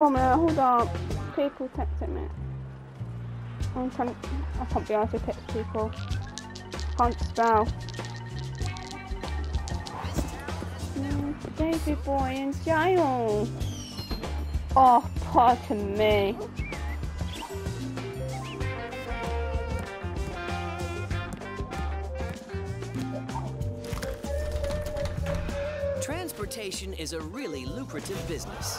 Oh man, hold on. People texting me. I'm trying. I can't be able to text people. Can't spell. Davy boy in jail. Oh, pardon me. Transportation is a really lucrative business.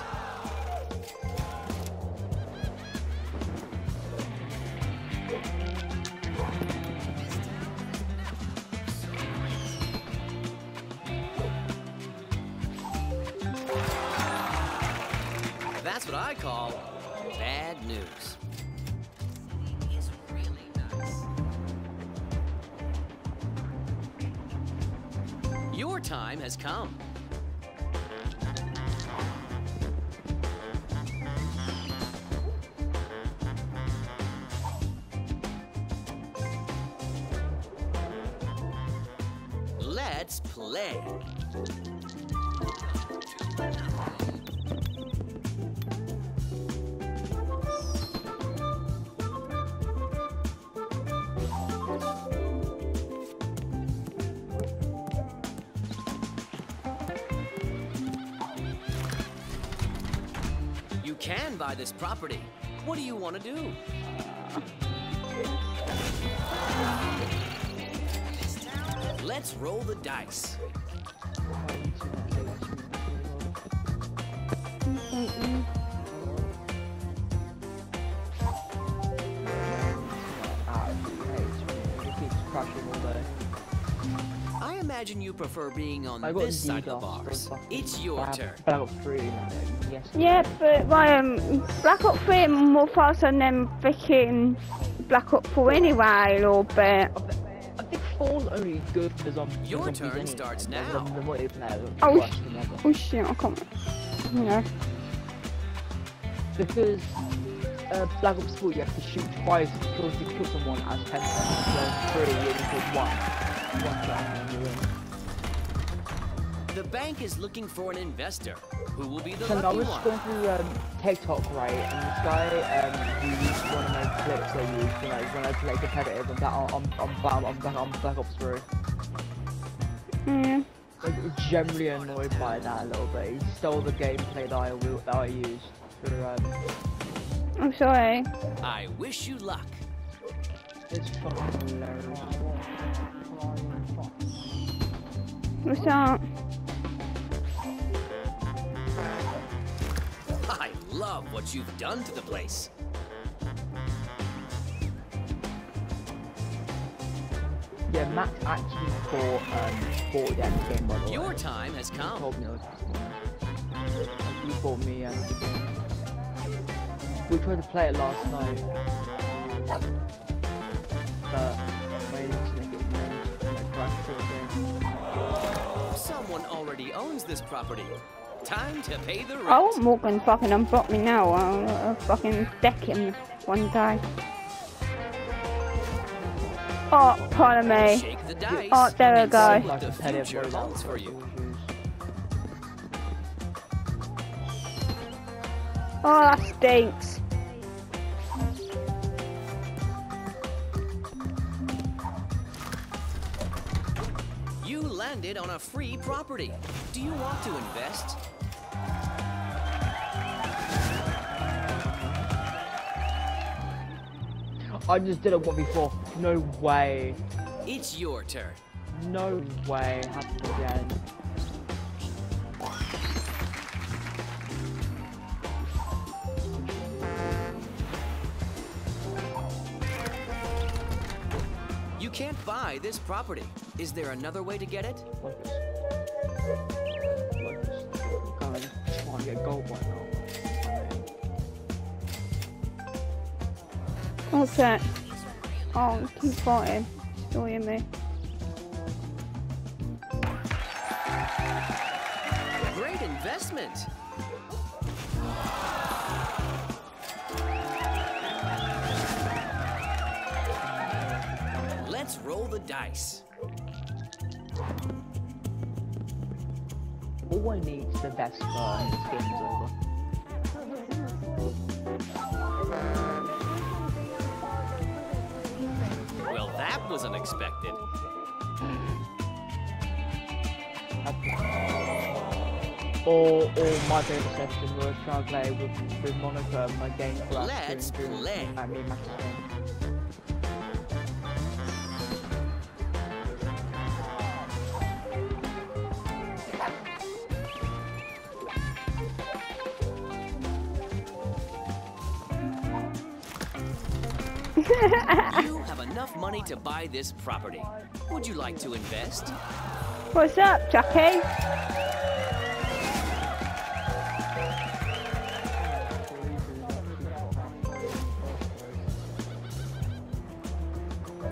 That's what I call bad news. Your time has come. Let's play. You can buy this property. What do you want to do? Let's roll the dice. I imagine you prefer being on I got this side of the DDoS bars. It's your turn. Black Ops 3, yes. Yeah, but why um, Black Ops 3 more faster than freaking Black Ops 4 anyway, a little bit. I thi- I think 4's only good for zom- for Your zombies turn anyway. starts The- now. The, the multiplayer Oh, worse sh- than ever. Oh shit, I can't. Yeah. Because uh, Black Ops 4 you have to shoot twice to kill, kill someone as 10 seconds, whereas 3 you only kill one. One shot and you win. The bank is looking for an investor. Who will be the So I lucky was one? going through um, TikTok, right, and this guy um, who used one of my clips I used when I, when I play competitive, and that on, on, on, on, on, I'm Black Ops 3. Mm. like, generally annoyed by that a little bit. He stole the gameplay that I, will- that I used for um, I'm sorry. I wish you luck. it's fucking hilarious. What's up? Love what you've done to the place. Yeah, Max actually bought um bought the game by the way. Your time has He come. told me I was just He bought me um. We tried to play it last night. But my internet got moved crashed the. Someone already owns this property. Time to pay the rent. Oh, Morgan fucking unblock me now. I'll, I'll uh, fucking deck him one day. Oh, pardon me. The. Oh, there we go. the competitive future mode holds that for I you. always use. Oh, that stinks. You landed on a free property. Do you want to invest? I just did it 1v4. No way. It's your turn. No way. Happened again. You can't buy this property. Is there another way to get it? Like this. Like this. Can't I just try and get gold right now? What's that? Oh, keep fighting. Destroying me. Great investment. Let's roll the dice. All I need is the best car and this game's over. Was unexpected. Or, or my favourite session was trying to play with, with Monica, my game class. Let's play. I mean, Max game. You have enough money to buy this property. Would you like to invest? What's up, Jackie?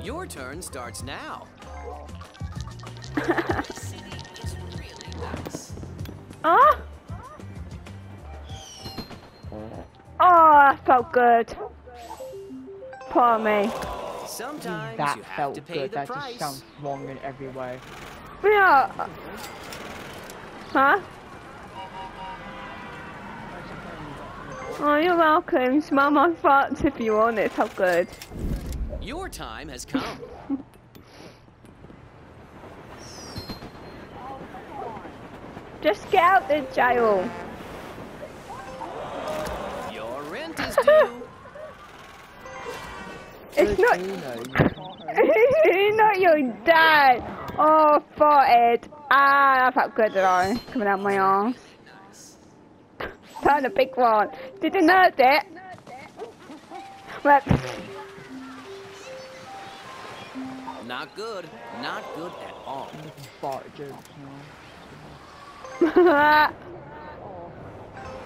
Your turn starts now. City is really nice. Ah! Oh, that felt good. Poor me. Sometimes That you have felt to pay good. the That price. just sounds wrong in every way. Yeah. Huh? Oh, you're welcome. Smell my farts if you want. It so good. Your time has come. Just get out the jail. Your rent is due. It's not. to know, you can't- It's not your dad. Oh, farted. Ah, that felt good though. Coming out my arse. Found a big one. Didn't hurt it. Well, Not good. Not good at all. fart jokes,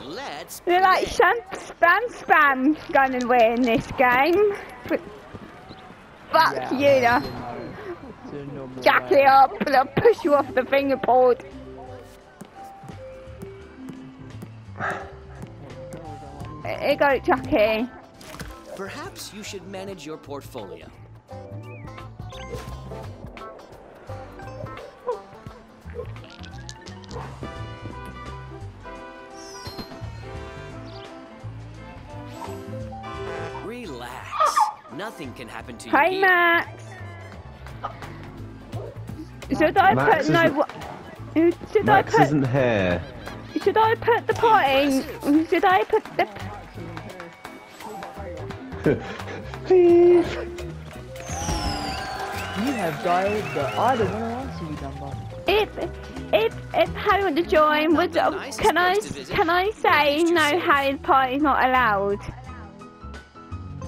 Let's they're like play. sham, spam, spam going to win this game. But, fuck Yeah, you, I know. know, it's a normal Jack it up and I'll push you off the fingerboard. Here you go, Jackie. Perhaps you should manage your portfolio. Nothing can happen to you. Hey, here. Max. Should I Max put no? isn't- Should Max I put? isn't here. Should I put the potting? Should I put the? Beep. You have dialed the I don't want to answer you number. If if if Harry want to join, would the nicest can I place to visit. can I say no? Harry's party's not allowed.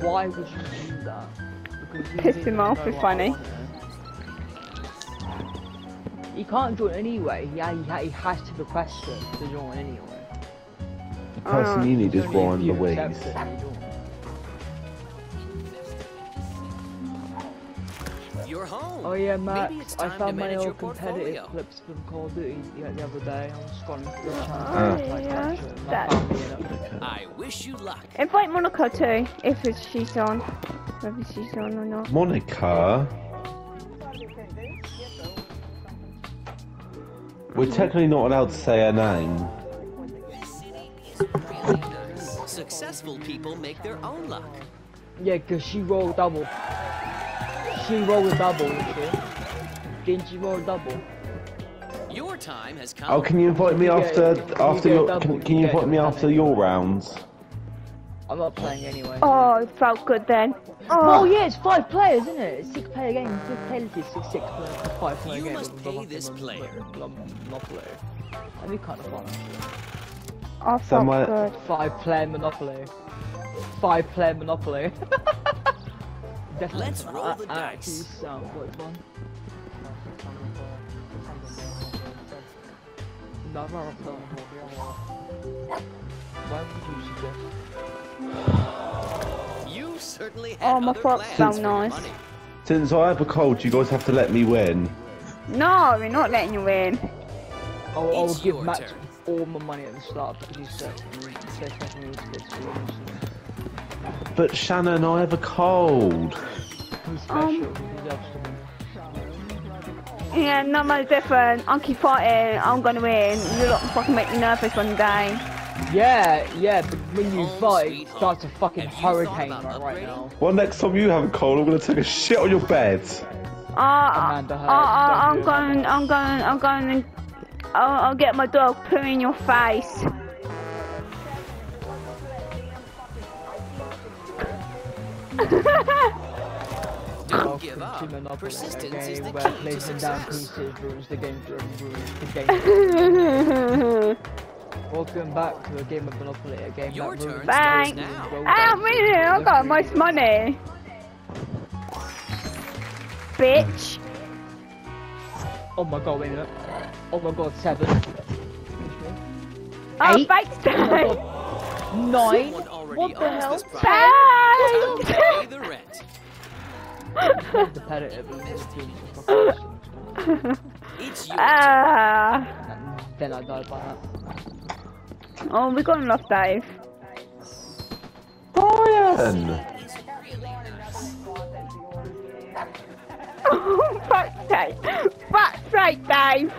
Why would you do that? Because Piss him off, know it's I funny. He can't join anyway. Yeah, he, ha- he has to request it to join anyway. The person oh. you need is Only if Brian you Louise. You're home. Oh yeah, Max. I found my old competitive portfolio. clips from Call of Duty the, the other day. I was scrolling through the channel. Oh, like, yeah, capture it, I that- found the, I wish you luck. Invite Monica too, if it's, she's on. Whether she's on or not. Monica. We're technically not allowed to say her name. Successful people make their own luck. Yeah, because she rolled double. She rolled a double, didn't she? Didn't she roll a double? Your time has come. Oh, can you invite me after get- you after get your? double, Can, you can you invite me after your rounds? I'm not playing anyway. Oh, it felt good then. Oh Oh, yeah, it's five players, isn't it? It's six player game. Six players, six, six player, five player You game. must with pay this Monopoly, player. Monopoly. That'd be kind of fun. actually. I felt Someone- good. Five player Monopoly. Five player Monopoly. Definitely. Let's roll Uh, the uh, dice. sounds. Why would you suggest? You certainly had Oh, my other throat plans felt for your nice. money. Since I have a cold, you guys have to let me win. No, we're not letting you in. I'll, I'll give your Max turn. all my money at the start because he said he said something was good for him. But Shannon, I have a cold. Um, he deserves to win. Yeah, not much different. I'll keep fighting. I'm gonna win. You're lot fucking make me nervous one day. Yeah, yeah, but when you Home fight, it starts a fucking Have hurricane right, right now. Well, next time you have a cold, I'm gonna take a shit on your bed. Uh, uh, Amanda Hurd, uh, I'm don't do going, Amanda. I'm going, I'm going, I'll, I'll get my dog, put it in your face. Don't Welcome give up. Monopoly, Persistence is the where key to placing down success. pieces ruins the game, ruins the game. Welcome back to a game of Monopoly, a game Your that turn ruins starts Thanks. now. Well I done. mean, I got most money. Bitch. Oh my god, wait a minute. Oh my god, seven. Oh, Eight. fake Oh my time. god. Nine. What the hell? this property. Time to pay the rent. Competitive and just doing some fucking shit. It's your. Ah. Then I died by that. Oh, we got enough, Dave. Brian! It's really nice. Oh, fuck's sake. Fuck's sake, Dave.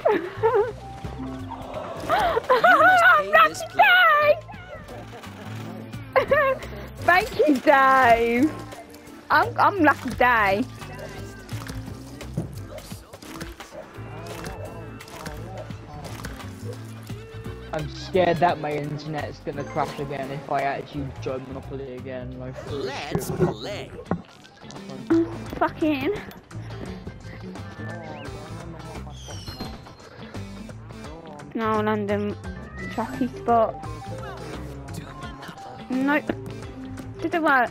Pay this Dave. Thank you, Dave. I'm, I'm lucky, Dave. I'm scared that my internet's gonna crash again if I actually join Monopoly again. Like, Let's shit. play. Fucking. No, London. Chucky spot. Nope. Didn't work.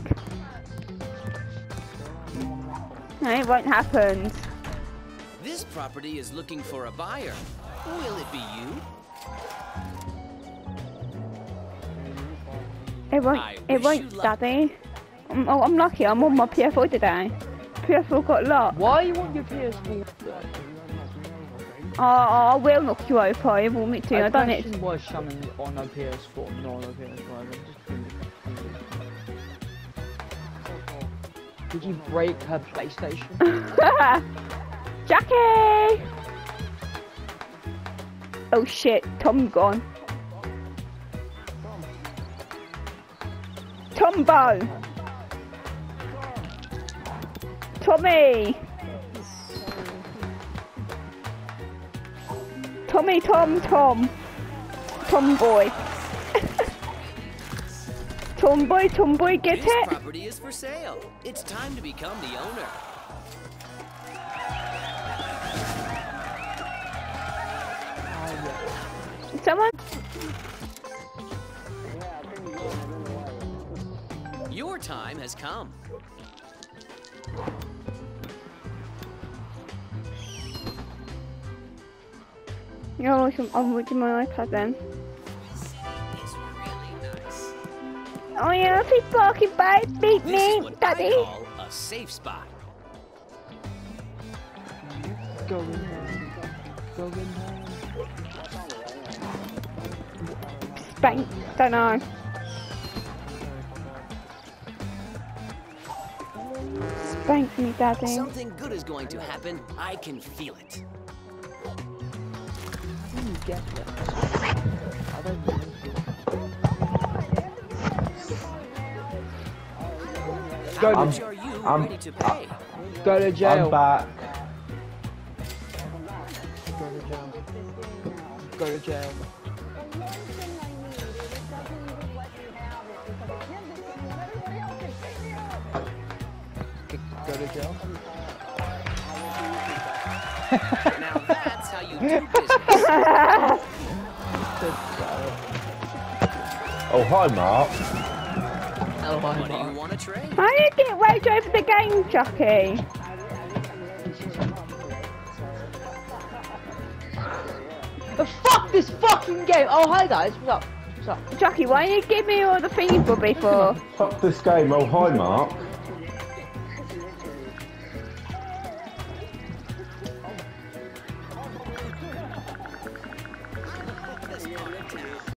No, it won't happen. This property is looking for a buyer. Will it be you? It won't. I It won't, you luck. Daddy. I'm, oh, I'm lucky. I'm on my PS4 today. PS4 got locked. Why you want your PS4? Oh, I will knock you over. if You want me to? I, done it. question why Shannon on a PS4, not on a PS5. Did you break her PlayStation? Jackie! Oh shit, Tom gone. Tombo! Tommy! Tommy, Tom, Tom. Tomboy. Tomboy, tomboy, get This it? property is for sale. It's time to become the owner. Someone? Your time has come. Oh, I'm watching my iPad then. Oh yeah, he's barking back, beat This me, is what daddy. I call a safe spot. Going home. Going home. Spank, don't know. Spank me, daddy. Something good is going to happen. I can feel it. How do you get it? Go How to, much are you I'm- ready to pay? go to jail. I'm back. Go to jail. Go to jail. Go to jail. Now that's how you do business. Oh, hi, Mark. Oh my What do you god. want to trade? How get wage over the game, Chucky? The fuck this fucking game! Oh hi guys, what's up? What's up? Chucky, why didn't you give me all the thingy bobby for? Fuck this game. Oh, hi, Mark.